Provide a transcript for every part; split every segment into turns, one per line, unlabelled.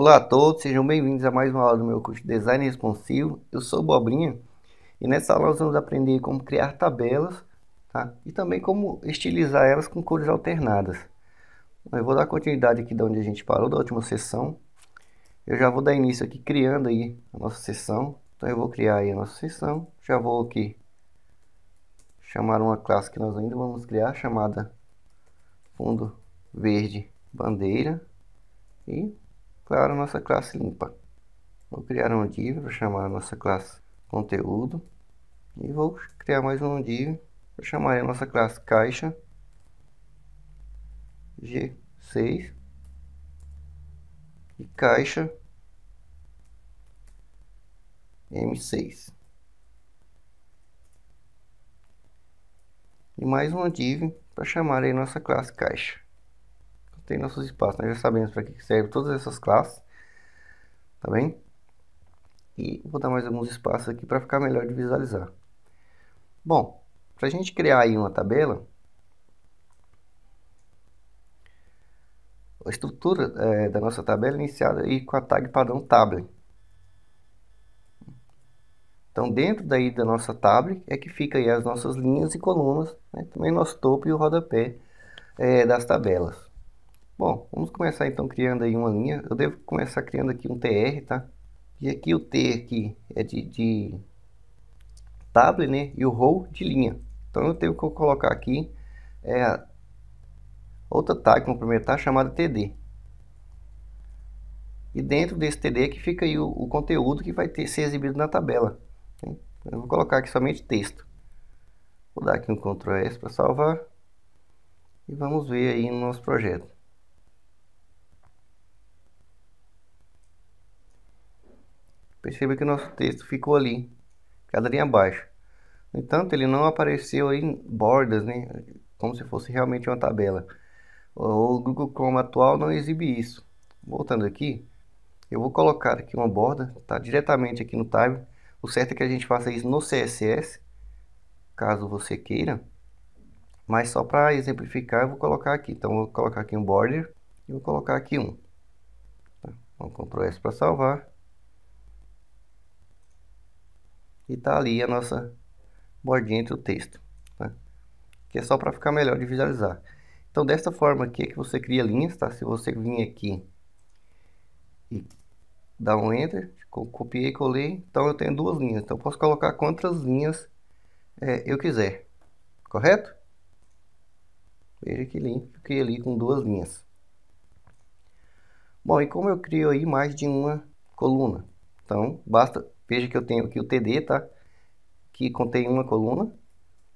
Olá a todos, sejam bem-vindos a mais uma aula do meu curso de Design Responsivo. Eu sou Bobrinha e nessa aula nós vamos aprender como criar tabelas tá? e também como estilizar elas com cores alternadas. Eu vou dar continuidade aqui de onde a gente parou da última sessão. Eu já vou dar início aqui criando aí a nossa sessão. Então eu vou criar aí a nossa sessão. Já vou aqui chamar uma classe que nós ainda vamos criar chamada fundo verde bandeira e claro, nossa classe limpa. Vou criar um div para chamar a nossa classe conteúdo. E vou criar mais um div para chamar a nossa classe caixa G6 e caixa M6. E mais um div para chamar a nossa classe caixa tem nossos espaços. Nós já sabemos para que serve todas essas classes. Tá bem? E vou dar mais alguns espaços aqui para ficar melhor de visualizar. Bom, para a gente criar aí uma tabela, a estrutura é, da nossa tabela é iniciada aí com a tag padrão table. Então, dentro daí da nossa table é que fica aí as nossas linhas e colunas, né? também nosso topo e o rodapé é, das tabelas. Bom, vamos começar então criando aí uma linha. Eu devo começar criando aqui um TR, tá? E aqui o T aqui é de, de table, né? E o row de linha. Então eu tenho que colocar aqui é, outra tag como primeiro tá chamada TD. E dentro desse TD aqui fica aí o, o conteúdo que vai ter, ser exibido na tabela. Né? Eu vou colocar aqui somente texto. Vou dar aqui um Ctrl S para salvar. E vamos ver aí no nosso projeto. Perceba que o nosso texto ficou ali, cada linha abaixo. No entanto, ele não apareceu em bordas, né? como se fosse realmente uma tabela. O Google Chrome atual não exibe isso. Voltando aqui, eu vou colocar aqui uma borda, tá? diretamente aqui no tab. O certo é que a gente faça isso no CSS, caso você queira. Mas só para exemplificar, eu vou colocar aqui. Então, vou colocar aqui um border e vou colocar aqui um. Tá? Vamos Ctrl S para salvar. E tá ali a nossa bordinha entre o texto, tá? que é só para ficar melhor de visualizar. Então desta forma aqui é que você cria linhas, tá? Se você vir aqui e dar um enter, copiei, colei, então eu tenho duas linhas, então eu posso colocar quantas linhas é, eu quiser, correto? Veja que lindo, fiquei ali com duas linhas. Bom, e como eu crio aí mais de uma coluna? Então, basta Veja que eu tenho aqui o TD, tá? Que contém uma coluna.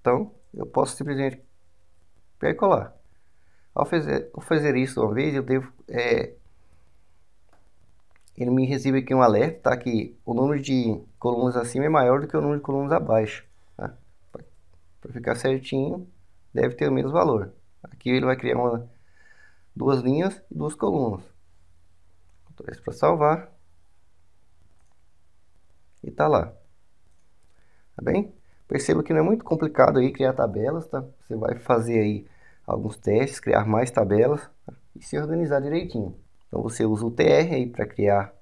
Então, eu posso simplesmente pegar e colar. Ao fazer, ao fazer isso uma vez, eu devo... É, ele me recebe aqui um alerta, tá? Que o número de colunas acima é maior do que o número de colunas abaixo. Tá? Para ficar certinho, deve ter o mesmo valor. Aqui ele vai criar uma, duas linhas e duas colunas. Para salvar e tá lá. Tá bem? Perceba que não é muito complicado aí criar tabelas, tá? Você vai fazer aí alguns testes, criar mais tabelas tá? e se organizar direitinho. Então você usa o TR aí para criar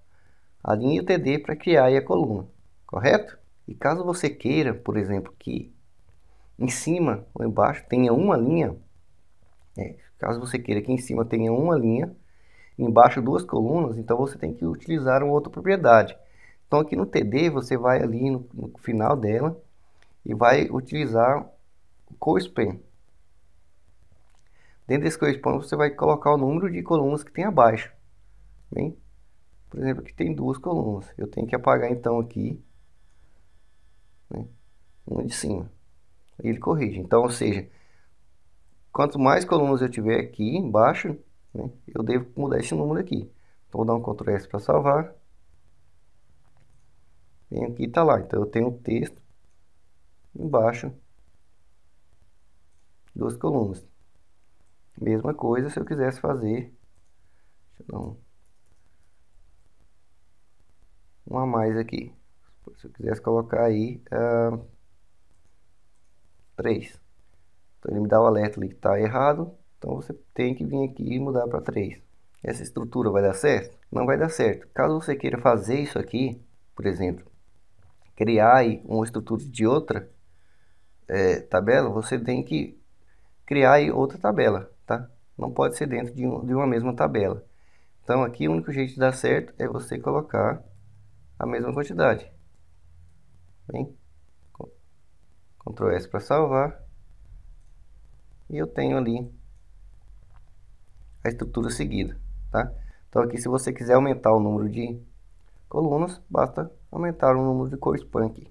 a linha e o TD para criar aí a coluna, correto? E caso você queira, por exemplo, que em cima ou embaixo tenha uma linha, é, caso você queira que em cima tenha uma linha, embaixo duas colunas, então você tem que utilizar uma outra propriedade. Então aqui no TD você vai ali no, no final dela e vai utilizar o CoSpan. Dentro desse CoSpan você vai colocar o número de colunas que tem abaixo. Bem? Por exemplo, aqui tem duas colunas. Eu tenho que apagar então aqui né, uma de cima. Ele corrige. Então, ou seja, quanto mais colunas eu tiver aqui embaixo, né, eu devo mudar esse número aqui. Então, vou dar um Ctrl S para salvar. Vem aqui e tá lá. Então eu tenho o texto embaixo, duas colunas. Mesma coisa se eu quisesse fazer eu um, a mais aqui. Se eu quisesse colocar aí uh, três. Então ele me dá o alerta ali que está errado. Então você tem que vir aqui e mudar para 3. Essa estrutura vai dar certo? Não vai dar certo. Caso você queira fazer isso aqui, por exemplo, criar uma estrutura de outra é, tabela, você tem que criar outra tabela, tá? Não pode ser dentro de, um, de uma mesma tabela. Então aqui o único jeito de dar certo é você colocar a mesma quantidade. Bem, Ctrl S para salvar. E eu tenho ali a estrutura seguida, tá? Então aqui se você quiser aumentar o número de colunas, basta aumentar o número de cores aqui.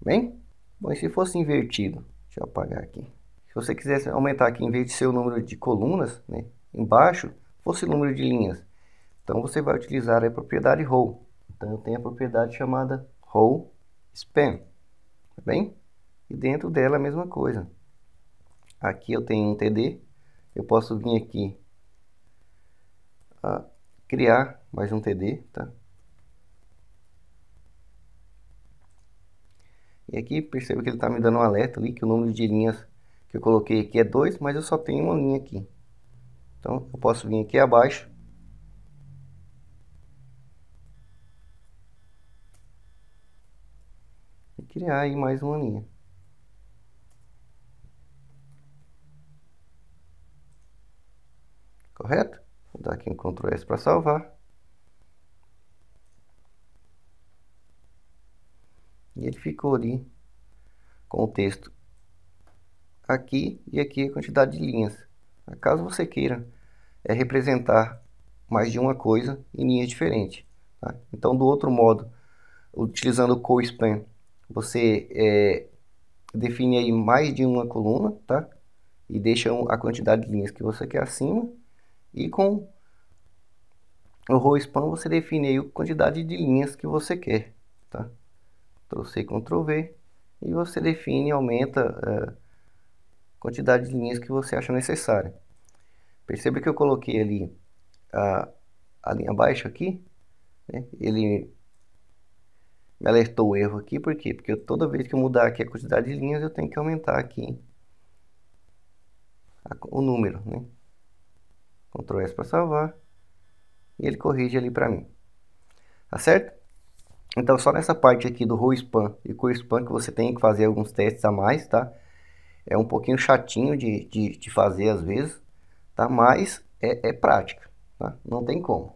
Bem? Bom, e se fosse invertido? Deixa eu apagar aqui. Se você quisesse aumentar aqui, em vez de ser o número de colunas, né, embaixo, fosse o número de linhas. Então você vai utilizar a propriedade row. Então eu tenho a propriedade chamada row span. Tá bem? E dentro dela a mesma coisa. Aqui eu tenho um TD. Eu posso vir aqui a criar mais um TD, tá? E aqui perceba que ele está me dando um alerta ali que o número de linhas que eu coloquei aqui é 2, mas eu só tenho uma linha aqui. Então eu posso vir aqui abaixo e criar aí mais uma linha. Correto? Vou dar aqui um Ctrl S para salvar. E ele ficou ali com o texto aqui e aqui a quantidade de linhas. Caso você queira é, representar mais de uma coisa em linhas diferentes. Tá? Então, do outro modo, utilizando o CoSpan, você é, define aí mais de uma coluna, tá? E deixa a quantidade de linhas que você quer acima. E com o RowSpan você define aí a quantidade de linhas que você quer, tá? Ctrl C, Ctrl V. E você define e aumenta a quantidade de linhas que você acha necessária. Perceba que eu coloquei ali a, a linha baixa aqui. Né? Ele me alertou o erro aqui. Por quê? Porque toda vez que eu mudar aqui a quantidade de linhas, eu tenho que aumentar aqui a, o número. Né? Ctrl S para salvar. E ele corrige ali para mim. Tá certo? Então, só nessa parte aqui do row span e core span que você tem que fazer alguns testes a mais, tá? É um pouquinho chatinho de, de, de fazer às vezes, tá? Mas é, é prática, tá? Não tem como.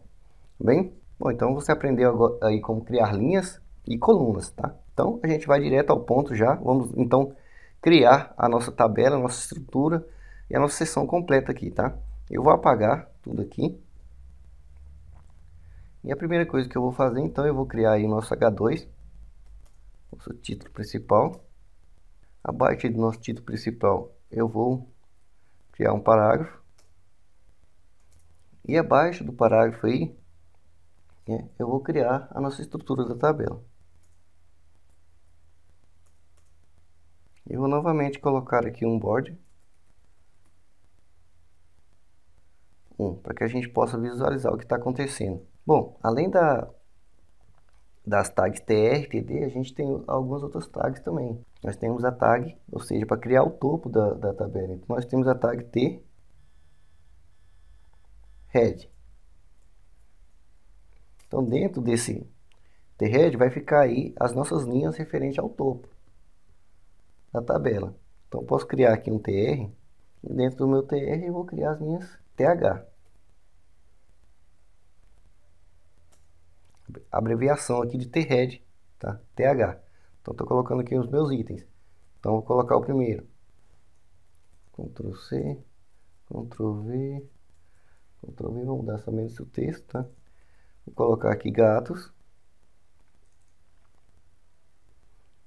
Bem? Bom, então você aprendeu agora, aí como criar linhas e colunas, tá? Então, a gente vai direto ao ponto já. Vamos, então, criar a nossa tabela, a nossa estrutura e a nossa seção completa aqui, tá? Eu vou apagar tudo aqui. E a primeira coisa que eu vou fazer, então, eu vou criar aí o nosso H2, nosso título principal. Abaixo do nosso título principal, eu vou criar um parágrafo. E abaixo do parágrafo aí, é, eu vou criar a nossa estrutura da tabela. Eu vou novamente colocar aqui um board. Um, para que a gente possa visualizar o que está acontecendo. Bom, além da, das tags TR, TD, a gente tem algumas outras tags também. Nós temos a tag, ou seja, para criar o topo da, da tabela. Então, nós temos a tag T, head. Então, dentro desse T-head vai ficar aí as nossas linhas referentes ao topo da tabela. Então, posso criar aqui um TR, e dentro do meu TR eu vou criar as minhas TH. Abreviação aqui de T-Head, tá? TH. Então, estou colocando aqui os meus itens. Então, vou colocar o primeiro. Ctrl C, Ctrl V, Ctrl V, vamos mudar somente o texto, tá? Vou colocar aqui gatos.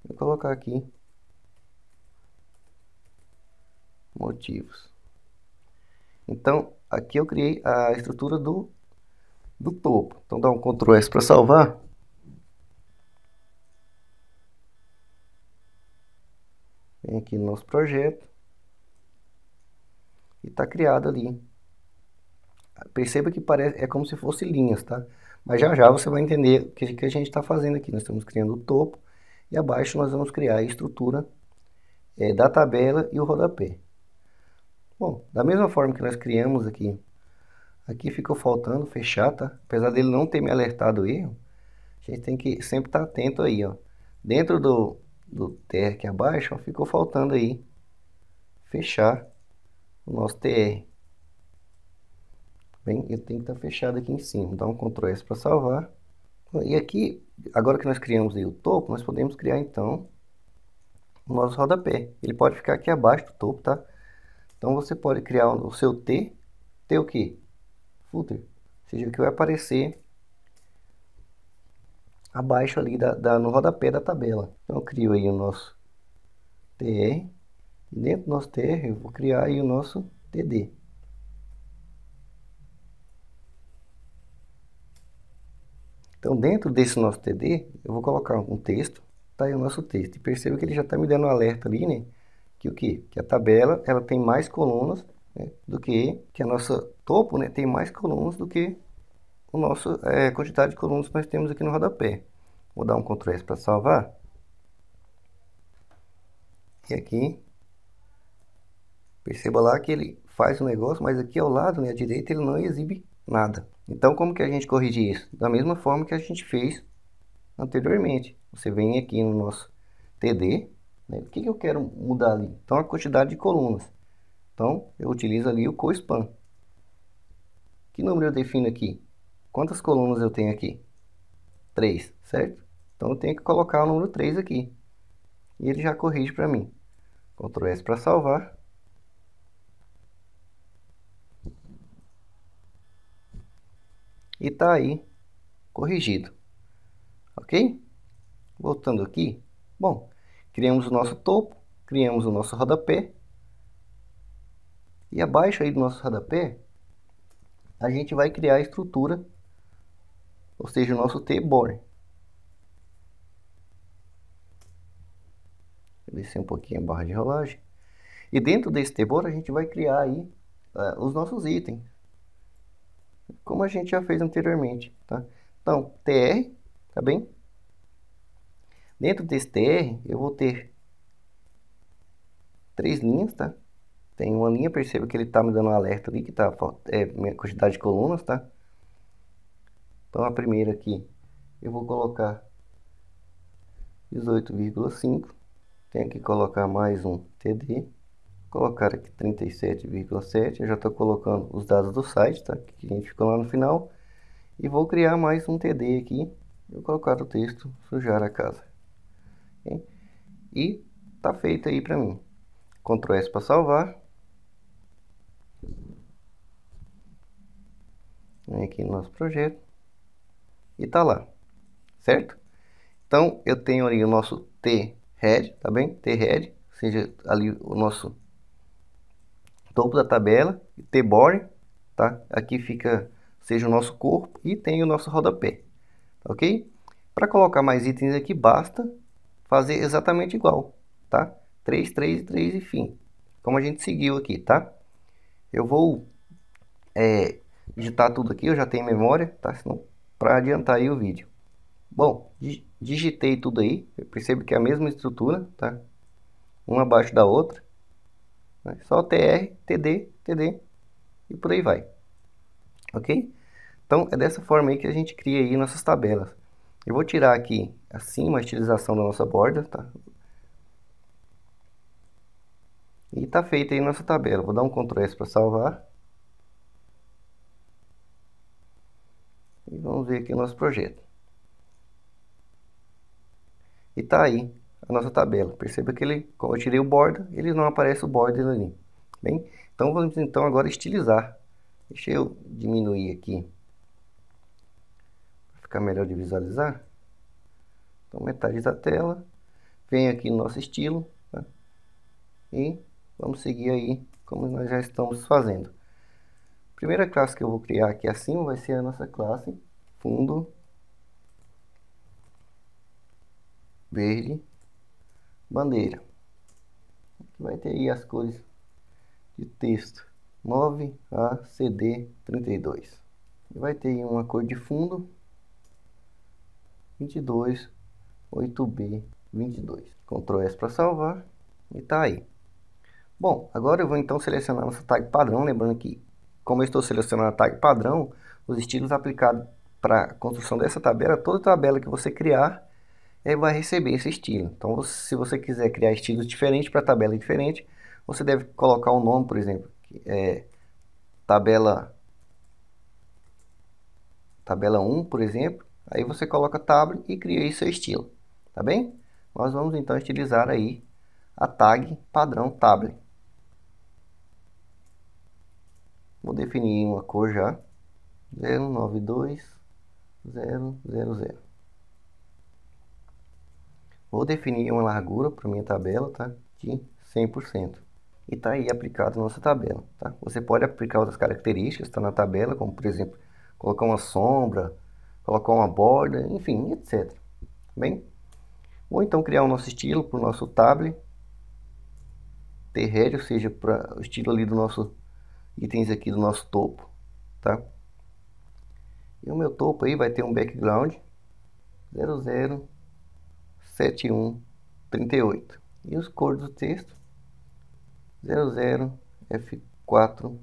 Vou colocar aqui motivos. Então, aqui eu criei a estrutura do do topo. Então dá um Ctrl S para salvar. Vem aqui no nosso projeto. E está criado ali. Perceba que parece, é como se fosse linhas, tá? Mas já já você vai entender o que, que a gente está fazendo aqui. Nós estamos criando o topo e abaixo nós vamos criar a estrutura é, da tabela e o rodapé. Bom, da mesma forma que nós criamos aqui Aqui ficou faltando fechar, tá? Apesar dele não ter me alertado o erro, a gente tem que sempre estar tá atento aí, ó. Dentro do, do TR aqui abaixo, ó, ficou faltando aí fechar o nosso TR. Bem, ele tem que estar tá fechado aqui em cima. Dá um Ctrl S para salvar. E aqui, agora que nós criamos aí o topo, nós podemos criar então o nosso rodapé. Ele pode ficar aqui abaixo do topo, tá? Então você pode criar o seu T, T o que? Footer. Ou seja, que vai aparecer abaixo ali da, da, no rodapé da tabela. Então eu crio aí o nosso TR. E dentro do nosso TR eu vou criar aí o nosso TD. Então dentro desse nosso TD eu vou colocar um texto. Tá aí o nosso texto. E perceba que ele já está me dando um alerta ali, né? Que o que? Que a tabela ela tem mais colunas né, do que, que a nossa topo né, tem mais colunas do que o nosso é, quantidade de colunas que nós temos aqui no rodapé. Vou dar um Ctrl S para salvar. E aqui, perceba lá que ele faz o negócio, mas aqui ao lado, né, à direita, ele não exibe nada. Então, como que a gente corrige isso? Da mesma forma que a gente fez anteriormente. Você vem aqui no nosso TD, né? o que, que eu quero mudar ali? Então, a quantidade de colunas. Então, eu utilizo ali o CoSpan. Que número eu defino aqui? Quantas colunas eu tenho aqui? 3, certo? Então eu tenho que colocar o número 3 aqui. E ele já corrige para mim. Ctrl S para salvar. E está aí corrigido. Ok? Voltando aqui. Bom, criamos o nosso topo, criamos o nosso rodapé. E abaixo aí do nosso rodapé, a gente vai criar a estrutura, ou seja, o nosso T-bore. descer um pouquinho a barra de rolagem. E dentro desse tebor a gente vai criar aí uh, os nossos itens. Como a gente já fez anteriormente, tá? Então, TR, tá bem? Dentro desse TR eu vou ter três linhas, tá? Tem uma linha, perceba que ele está me dando um alerta ali, que tá é, minha quantidade de colunas, tá? Então a primeira aqui eu vou colocar 18,5 tenho que colocar mais um TD. Colocar aqui 37,7. Eu já estou colocando os dados do site, tá? Que a gente ficou lá no final. E vou criar mais um TD aqui. Vou colocar o texto sujar a casa. Okay? E tá feito aí para mim. Ctrl S para salvar. Vem aqui no nosso projeto. E tá lá. Certo? Então eu tenho ali o nosso T head, tá bem? T-head, ou seja, ali o nosso topo da tabela, T-bore, tá? Aqui fica, seja o nosso corpo e tem o nosso rodapé, ok? Para colocar mais itens aqui, basta fazer exatamente igual, tá? 3, 3 e 3 e fim, como a gente seguiu aqui, tá? Eu vou é, digitar tudo aqui, eu já tenho memória, tá? Para adiantar aí o vídeo. Bom, digitei tudo aí, percebo que é a mesma estrutura, tá? Uma abaixo da outra. Né? Só TR, TD, TD e por aí vai. Ok? Então é dessa forma aí que a gente cria aí nossas tabelas. Eu vou tirar aqui acima a estilização da nossa borda, tá? E tá feita aí nossa tabela. Vou dar um Ctrl S para salvar. E vamos ver aqui o nosso projeto. E tá aí a nossa tabela. Perceba que ele, como eu tirei o border, ele não aparece o border ali. Bem, então vamos então agora estilizar. Deixa eu diminuir aqui. Para ficar melhor de visualizar. Então metade da tela. Vem aqui no nosso estilo. Tá? E vamos seguir aí como nós já estamos fazendo. Primeira classe que eu vou criar aqui acima vai ser a nossa classe fundo verde, bandeira. Vai ter aí as cores de texto 9 a CD 32. E vai ter uma cor de fundo 22 8B 22. Ctrl S para salvar e tá aí. Bom, agora eu vou então selecionar nossa tag padrão, lembrando que como eu estou selecionando a tag padrão, os estilos aplicados para a construção dessa tabela, toda tabela que você criar, é, vai receber esse estilo. Então, se você quiser criar estilos diferentes para tabela diferente, você deve colocar um nome, por exemplo, é, tabela tabela 1, por exemplo, aí você coloca tab e cria aí seu estilo, tá bem? Nós vamos então estilizar aí a tag padrão tab. Vou definir uma cor já, 092000. Vou definir uma largura para minha tabela, tá? De 100% e está aí aplicado na nossa tabela. Tá? Você pode aplicar outras características tá na tabela, como por exemplo, colocar uma sombra, colocar uma borda, enfim, etc. Bem? Ou então criar o nosso estilo para o nosso tablet, ter ou seja, para o estilo ali do nosso itens aqui do nosso topo, tá? E o meu topo aí vai ter um background 007138 e os cores do texto 00 F400.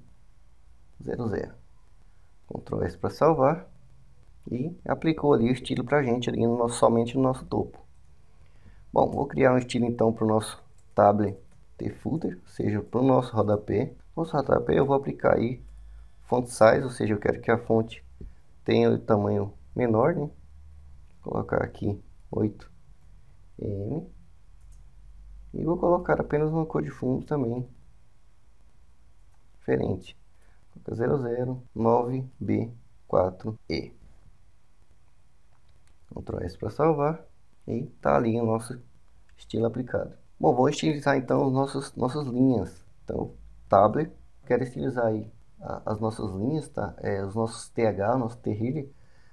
Ctrl S para salvar e aplicou ali o estilo para gente ali no nosso, somente no nosso topo. Bom, vou criar um estilo então para o nosso tablet de footer, ou seja, para o nosso rodapé. Nosso rodapé eu vou aplicar aí font size, ou seja, eu quero que a fonte tenha o tamanho menor, né? Vou colocar aqui 8 m e vou colocar apenas uma cor de fundo também. Diferente. 009B4E. Ctrl S para salvar. E tá ali o nosso estilo aplicado. Bom, vou estilizar então os nossos, nossas linhas. Então, tablet, quero estilizar aí as nossas linhas, tá? É, os nossos TH, nosso TR,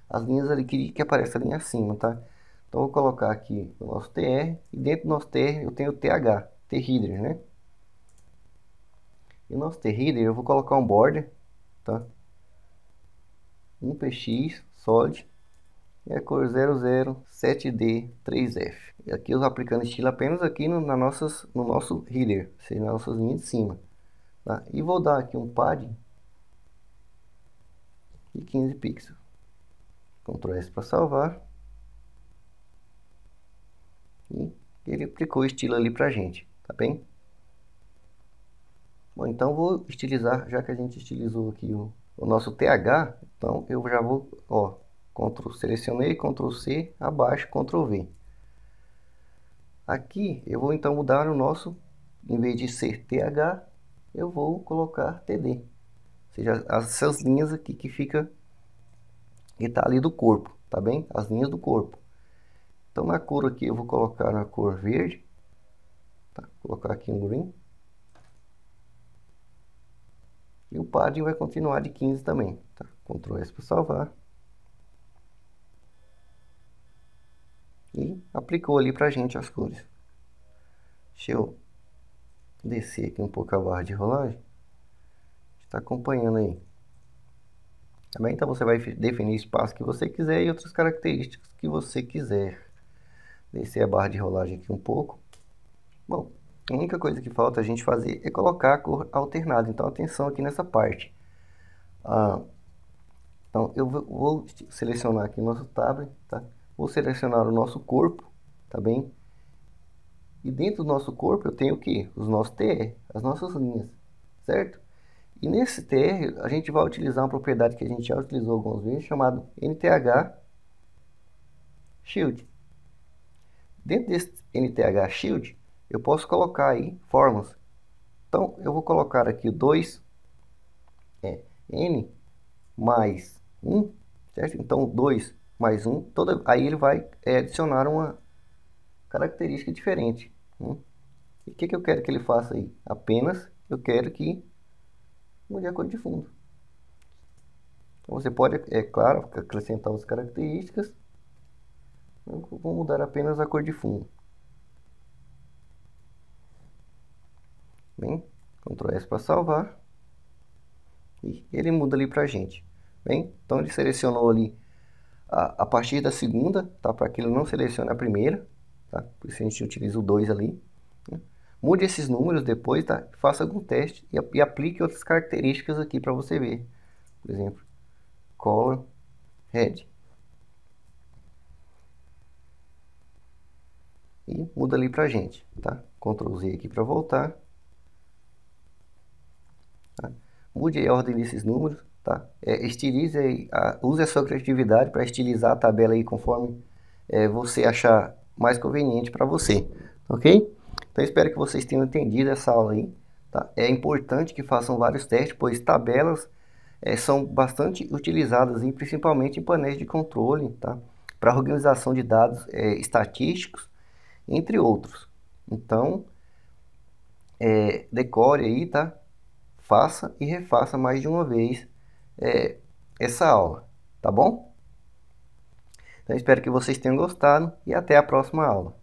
as linhas ali que, que aparecem ali acima, tá? Então vou colocar aqui o nosso TR e dentro do nosso TR eu tenho o TH, T-Reader, né? E o nosso T-Reader eu vou colocar um border, tá? Um PX solid e a cor 007D3F. E aqui eu aplicando estilo apenas aqui no, na nossas, no nosso header, seja, nas nossas linhas de cima. Tá? E vou dar aqui um padding de 15 pixels. Ctrl S para salvar. E ele aplicou o estilo ali pra gente, tá bem? Bom, então vou estilizar, já que a gente estilizou aqui o, o nosso TH, então eu já vou, ó, Ctrl, selecionei, Ctrl C, abaixo, Ctrl V. Aqui eu vou então mudar o nosso, em vez de ser TH, eu vou colocar TD. Ou seja, essas linhas aqui que fica, que tá ali do corpo, tá bem? As linhas do corpo. Então na cor aqui eu vou colocar na cor verde. Tá? Vou colocar aqui um green. E o padding vai continuar de 15 também. Tá? Ctrl S para salvar. E aplicou ali pra gente as cores. Eu descer aqui um pouco a barra de rolagem. Está acompanhando aí. Também então você vai definir o espaço que você quiser e outras características que você quiser descer a barra de rolagem aqui um pouco. Bom, a única coisa que falta a gente fazer é colocar a cor alternada. Então, atenção aqui nessa parte. Ah, então, eu vou selecionar aqui o nosso tablet, tá? Vou selecionar o nosso corpo, tá bem? E dentro do nosso corpo eu tenho o que? Os nossos TR, as nossas linhas, certo? E nesse TR a gente vai utilizar uma propriedade que a gente já utilizou algumas vezes, chamado NTH Shield. Dentro desse NTH Shield, eu posso colocar aí fórmulas. Então, eu vou colocar aqui 2 é, N mais 1, certo? Então, 2 mais 1, toda, aí ele vai é, adicionar uma característica diferente. Hum? E o que, que eu quero que ele faça aí? Apenas eu quero que mude a cor de fundo. Então, você pode, é claro, acrescentar as características eu vou mudar apenas a cor de fundo. Bem, Ctrl S para salvar. E ele muda ali para a gente. Bem, então ele selecionou ali a, a partir da segunda, tá? Para que ele não selecione a primeira, tá? Por isso a gente utiliza o 2 ali. Né? Mude esses números depois, tá? Faça algum teste e, e aplique outras características aqui para você ver. Por exemplo, color, red. E muda ali pra gente, tá? Ctrl Z aqui para voltar. Tá? Mude a ordem desses números, tá? É, estilize, a, use a sua criatividade para estilizar a tabela aí conforme é, você achar mais conveniente para você, ok? Então espero que vocês tenham entendido essa aula aí. Tá? É importante que façam vários testes, pois tabelas é, são bastante utilizadas, aí, principalmente em painéis de controle, tá? para organização de dados é, estatísticos, entre outros. Então, é, decore aí, tá? Faça e refaça mais de uma vez é, essa aula, tá bom? Então, espero que vocês tenham gostado e até a próxima aula.